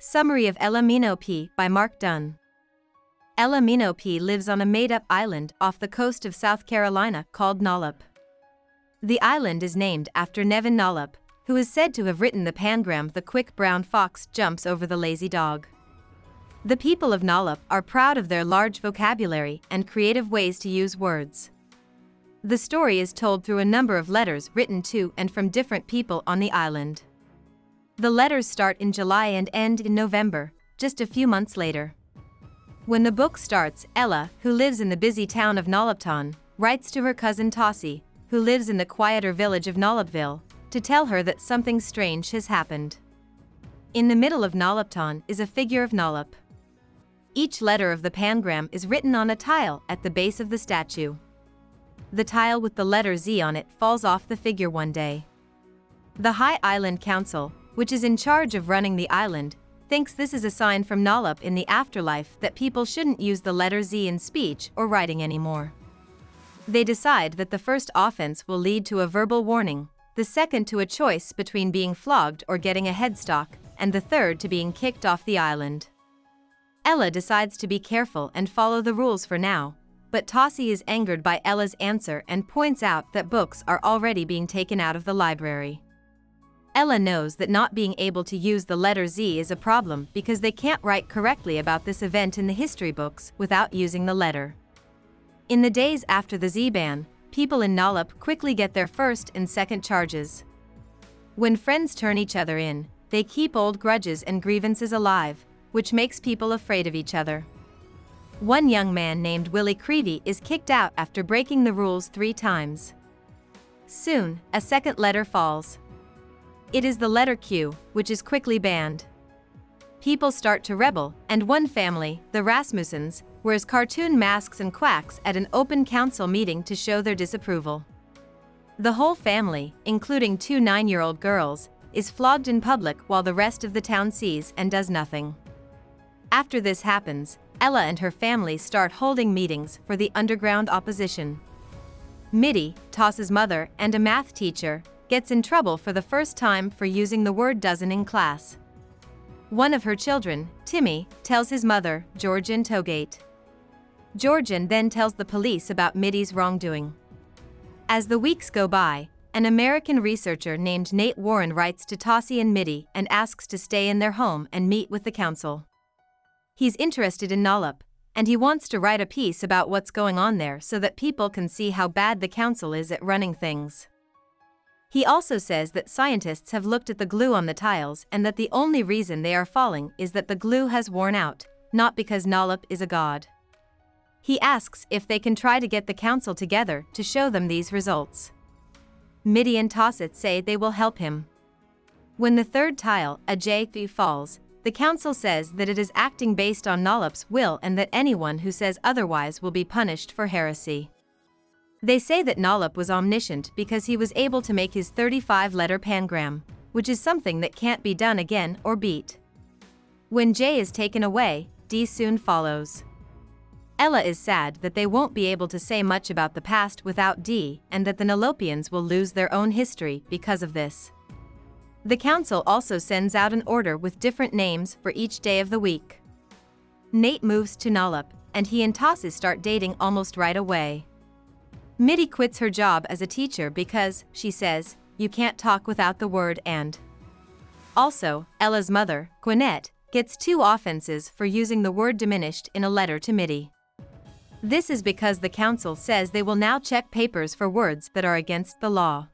Summary of Ella Minnow Pea by Mark Dunn. Ella Minnow Pea lives on a made-up island off the coast of South Carolina called Nollop. The island is named after Nevin Nollop, who is said to have written the pangram The Quick Brown Fox Jumps Over the Lazy Dog. The people of Nollop are proud of their large vocabulary and creative ways to use words. The story is told through a number of letters written to and from different people on the island. The letters start in July and end in November, just a few months later. When the book starts, Ella, who lives in the busy town of Nollopton, writes to her cousin Tossie, who lives in the quieter village of Nollopville, to tell her that something strange has happened. In the middle of Nollopton is a figure of Nollop. Each letter of the pangram is written on a tile at the base of the statue. The tile with the letter Z on it falls off the figure one day. The High Island Council, which is in charge of running the island, thinks this is a sign from Nollop in the afterlife that people shouldn't use the letter Z in speech or writing anymore. They decide that the first offense will lead to a verbal warning, the second to a choice between being flogged or getting a headstock, and the third to being kicked off the island. Ella decides to be careful and follow the rules for now, but Tossie is angered by Ella's answer and points out that books are already being taken out of the library. Ella knows that not being able to use the letter Z is a problem because they can't write correctly about this event in the history books without using the letter. In the days after the Z ban, people in Nollop quickly get their first and second charges. When friends turn each other in, they keep old grudges and grievances alive, which makes people afraid of each other. One young man named Willie Creevy is kicked out after breaking the rules three times. Soon, a second letter falls. It is the letter Q, which is quickly banned. People start to rebel, and one family, the Rasmussens, wears cartoon masks and quacks at an open council meeting to show their disapproval. The whole family, including two nine-year-old girls, is flogged in public while the rest of the town sees and does nothing. After this happens, Ella and her family start holding meetings for the underground opposition. Mitty, Toss's mother and a math teacher, gets in trouble for the first time for using the word dozen in class. One of her children, Timmy, tells his mother, Georgian Togate. Georgian then tells the police about Mitty's wrongdoing. As the weeks go by, an American researcher named Nate Warren writes to Tossie and Mitty and asks to stay in their home and meet with the council. He's interested in Nollop, and he wants to write a piece about what's going on there so that people can see how bad the council is at running things. He also says that scientists have looked at the glue on the tiles and that the only reason they are falling is that the glue has worn out, not because Nollop is a god. He asks if they can try to get the council together to show them these results. Mitty and Tosset say they will help him. When the third tile, a J falls, the council says that it is acting based on Nollop's will and that anyone who says otherwise will be punished for heresy. They say that Nollop was omniscient because he was able to make his 35-letter pangram, which is something that can't be done again or beat. When J is taken away, D soon follows. Ella is sad that they won't be able to say much about the past without D and that the Nollopians will lose their own history because of this. The council also sends out an order with different names for each day of the week. Nate moves to Nollop, and he and Tosses start dating almost right away. Mitty quits her job as a teacher because, she says, you can't talk without the word and. Also, Ella's mother, Gwinnett, gets two offenses for using the word diminished in a letter to Mitty. This is because the council says they will now check papers for words that are against the law.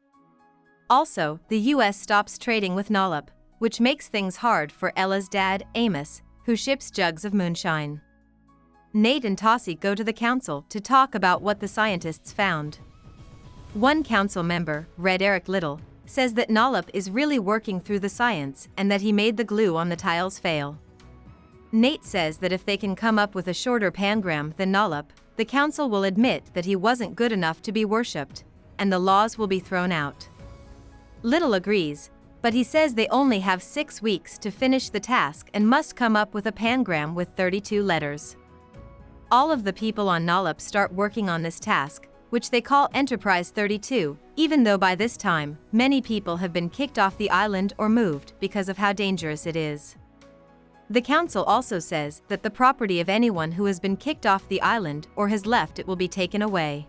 Also, the US stops trading with Nollop, which makes things hard for Ella's dad, Amos, who ships jugs of moonshine. Nate and Tossie go to the council to talk about what the scientists found. One council member, Red Eric Little, says that Nollop is really working through the science and that he made the glue on the tiles fail. Nate says that if they can come up with a shorter pangram than Nollop, the council will admit that he wasn't good enough to be worshipped, and the laws will be thrown out. Little agrees, but he says they only have six weeks to finish the task and must come up with a pangram with 32 letters. All of the people on Nollop start working on this task, which they call Enterprise 32, even though by this time, many people have been kicked off the island or moved because of how dangerous it is. The council also says that the property of anyone who has been kicked off the island or has left it will be taken away.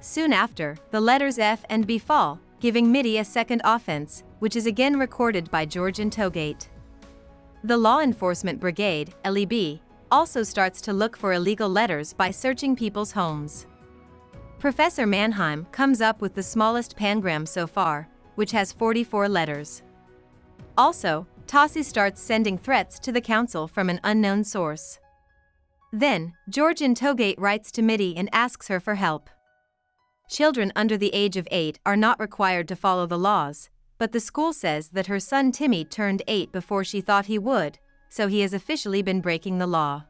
Soon after, the letters F and B fall, giving Mitty a second offense, which is again recorded by Georgian Togate. The Law Enforcement Brigade, LEB, also starts to look for illegal letters by searching people's homes. Professor Mannheim comes up with the smallest pangram so far, which has 44 letters. Also, Tossie starts sending threats to the council from an unknown source. Then, Georgian Togate writes to Mitty and asks her for help. Children under the age of 8 are not required to follow the laws, but the school says that her son Timmy turned 8 before she thought he would, so he has officially been breaking the law.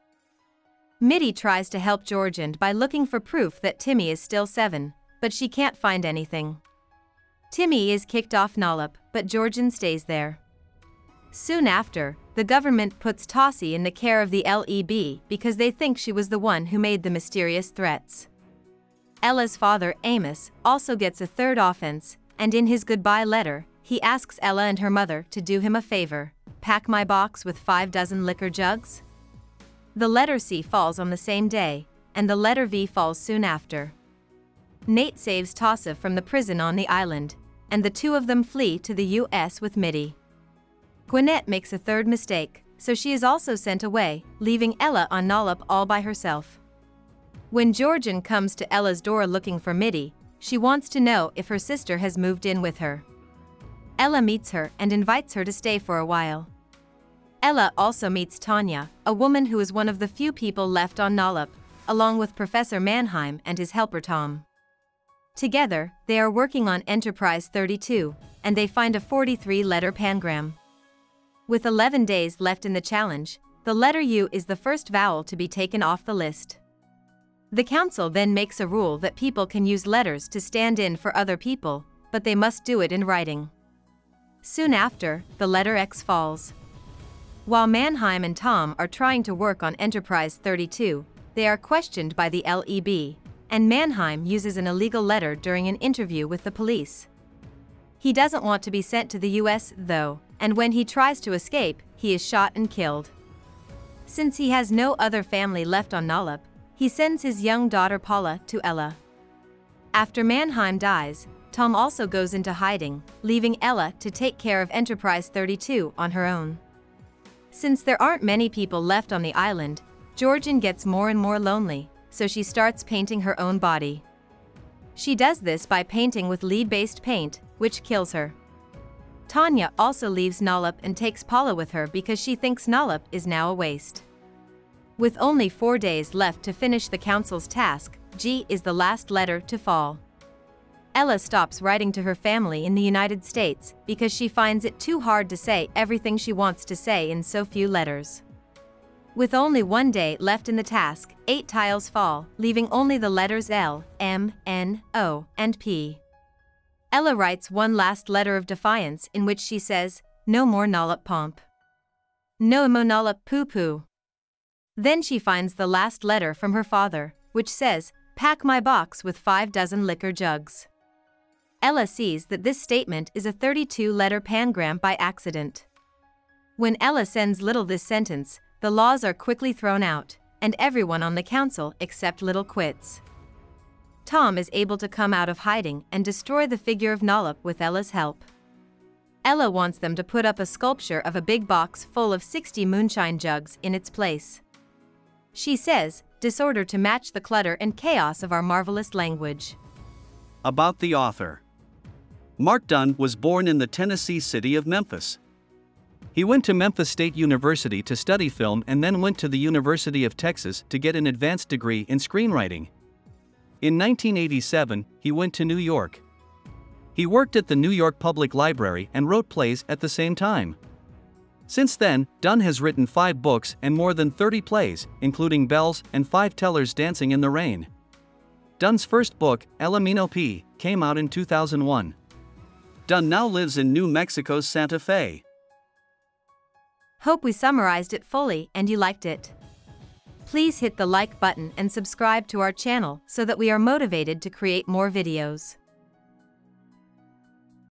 Mitty tries to help Georgian by looking for proof that Timmy is still 7, but she can't find anything. Timmy is kicked off Nollop, but Georgian stays there. Soon after, the government puts Tossie in the care of the LEB because they think she was the one who made the mysterious threats. Ella's father, Amos, also gets a third offense, and in his goodbye letter, he asks Ella and her mother to do him a favor pack my box with five dozen liquor jugs? The letter C falls on the same day, and the letter V falls soon after. Nate saves Tossa from the prison on the island, and the two of them flee to the US with Mitty. Gwinnett makes a third mistake, so she is also sent away, leaving Ella on Nollop all by herself. When Georgian comes to Ella's door looking for Mitty, she wants to know if her sister has moved in with her. Ella meets her and invites her to stay for a while. Ella also meets Tanya, a woman who is one of the few people left on Nollop, along with Professor Mannheim and his helper Tom. Together, they are working on Enterprise 32, and they find a 43-letter pangram. With 11 days left in the challenge, the letter U is the first vowel to be taken off the list. The council then makes a rule that people can use letters to stand in for other people, but they must do it in writing. Soon after, the letter X falls. While Mannheim and Tom are trying to work on Enterprise 32, they are questioned by the LEB, and Mannheim uses an illegal letter during an interview with the police. He doesn't want to be sent to the US, though, and when he tries to escape, he is shot and killed. Since he has no other family left on Nollop, he sends his young daughter Paula to Ella. After Mannheim dies, Tom also goes into hiding, leaving Ella to take care of Enterprise 32 on her own. Since there aren't many people left on the island, Georgian gets more and more lonely, so she starts painting her own body. She does this by painting with lead-based paint, which kills her. Tanya also leaves Nollop and takes Paula with her because she thinks Nollop is now a waste. With only four days left to finish the council's task, G is the last letter to fall. Ella stops writing to her family in the United States because she finds it too hard to say everything she wants to say in so few letters. With only one day left in the task, eight tiles fall, leaving only the letters L, M, N, O, and P. Ella writes one last letter of defiance in which she says, No more Nollop Pomp. No mo Nollop Poo Poo. Then she finds the last letter from her father, which says, Pack my box with five dozen liquor jugs. Ella sees that this statement is a 32-letter pangram by accident. When Ella sends Little this sentence, the laws are quickly thrown out, and everyone on the council except Little quits. Tom is able to come out of hiding and destroy the figure of Nollop with Ella's help. Ella wants them to put up a sculpture of a big box full of 60 moonshine jugs in its place. She says, disorder to match the clutter and chaos of our marvelous language. About the author Mark Dunn was born in the Tennessee city of Memphis. He went to Memphis State University to study film and then went to the University of Texas to get an advanced degree in screenwriting. In 1987, he went to New York. He worked at the New York Public Library and wrote plays at the same time. Since then, Dunn has written five books and more than 30 plays, including Bells and Five Tellers Dancing in the Rain. Dunn's first book, Ella Minnow Pea, came out in 2001. Dunn now lives in New Mexico's Santa Fe. Hope we summarized it fully and you liked it. Please hit the like button and subscribe to our channel so that we are motivated to create more videos.